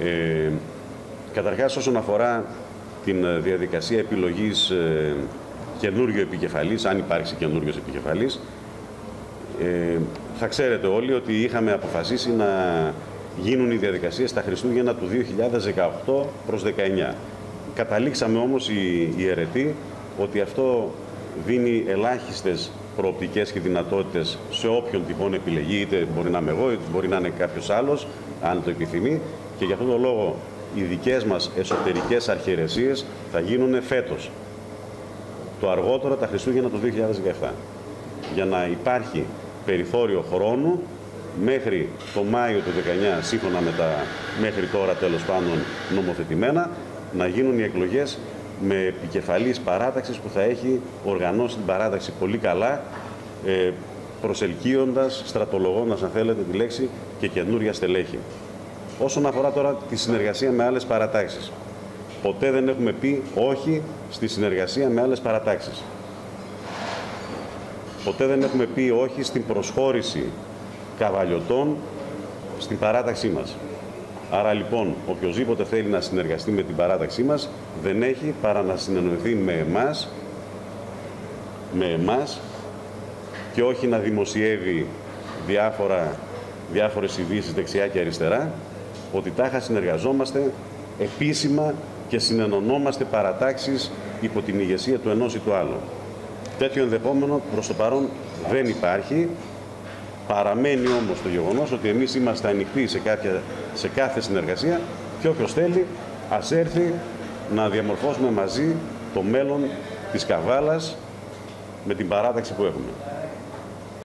Ε, καταρχάς, όσον αφορά την ε, διαδικασία επιλογής ε, καινούριο επικεφαλής, αν υπάρξει καινούριος επικεφαλής, ε, θα ξέρετε όλοι ότι είχαμε αποφασίσει να γίνουν οι διαδικασίες τα Χριστούγεννα του 2018 προς 19. Καταλήξαμε όμως οι, οι αιρετοί ότι αυτό δίνει ελάχιστες προοπτικές και δυνατότητες σε όποιον τυχόν επιλεγεί, είτε μπορεί να είμαι εγώ, είτε μπορεί να είναι κάποιος άλλος, αν το επιθυμεί, και γι' αυτόν τον λόγο οι δικές μας εσωτερικές αρχαιρεσίες θα γίνουν φέτος, το αργότερο τα Χριστούγεννα του 2017, για να υπάρχει περιθώριο χρόνου μέχρι το Μάιο του 19, σύμφωνα με τα μέχρι τώρα τέλος πάντων νομοθετημένα, να γίνουν οι εκλογές με επικεφαλής παράταξης που θα έχει οργανώσει την παράταξη πολύ καλά, ε, προσελκύοντας, στρατολογώντας αν θέλετε τη λέξη και καινούρια στελέχη. Όσον αφορά τώρα τη συνεργασία με άλλες παρατάξεις, ποτέ δεν έχουμε πει όχι στη συνεργασία με άλλες παρατάξεις. Ποτέ δεν έχουμε πει όχι στην προσχώρηση καβαλιωτών στην παράταξή μας. Άρα λοιπόν, οποιοδήποτε θέλει να συνεργαστεί με την παράταξή μας, δεν έχει παρά να συνεννοηθεί με εμάς, με εμάς και όχι να δημοσιεύει διάφορα, διάφορες ειδήσεις δεξιά και αριστερά, ότι τάχα συνεργαζόμαστε επίσημα και συνενωνόμαστε παρατάξεις υπό την ηγεσία του ενός ή του άλλου. Τέτοιο ενδεχόμενο προς το παρόν δεν υπάρχει. Παραμένει όμως το γεγονός ότι εμείς είμαστε ανοιχτοί σε, κάποια, σε κάθε συνεργασία και όποιος θέλει ας έρθει να διαμορφώσουμε μαζί το μέλλον της Καβάλας με την παράταξη που έχουμε.